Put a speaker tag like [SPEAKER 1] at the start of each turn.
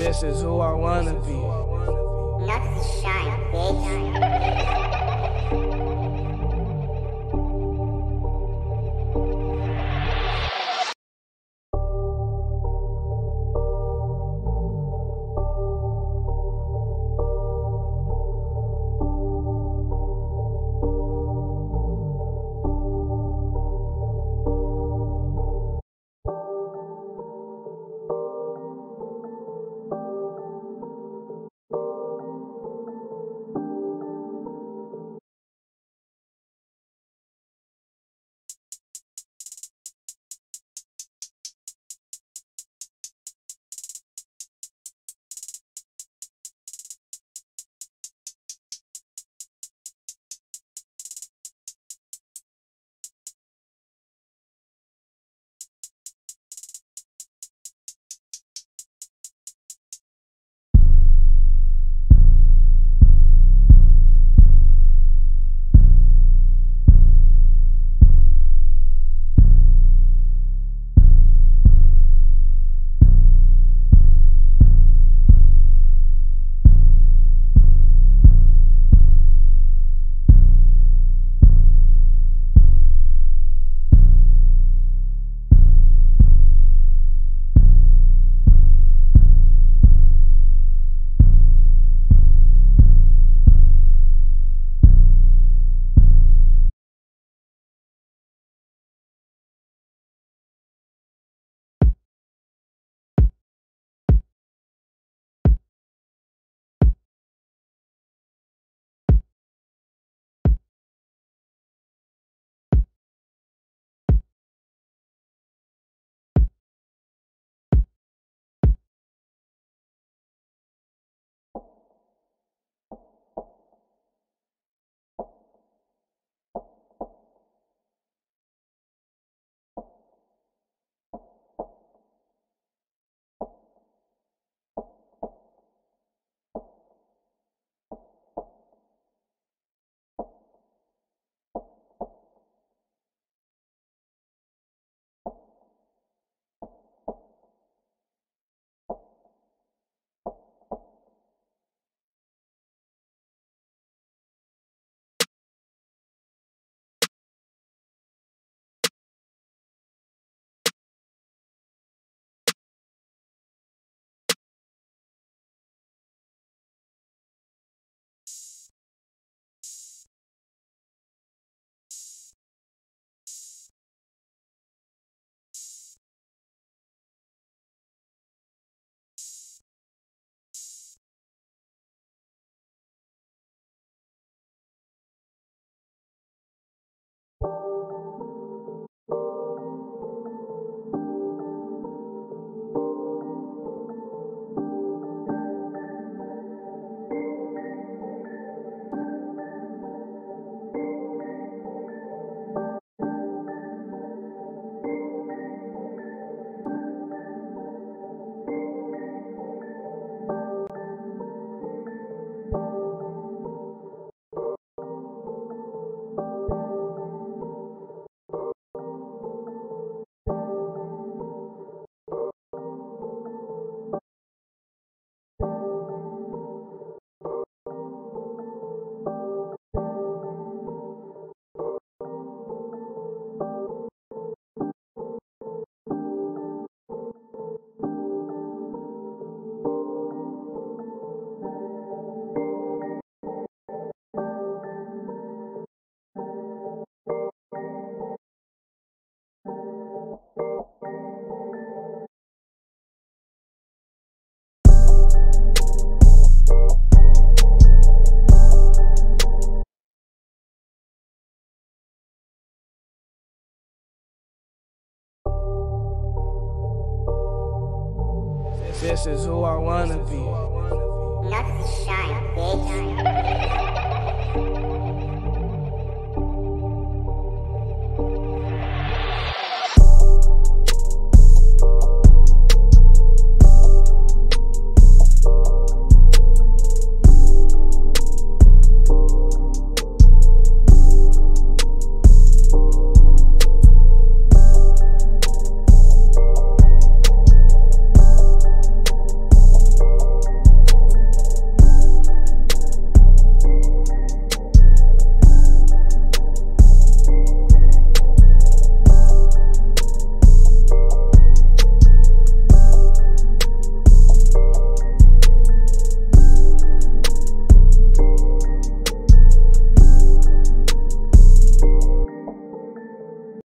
[SPEAKER 1] This is who I wanna be.
[SPEAKER 2] Nuts shine, bitch.
[SPEAKER 1] This is who I wanna be.
[SPEAKER 2] Bitch.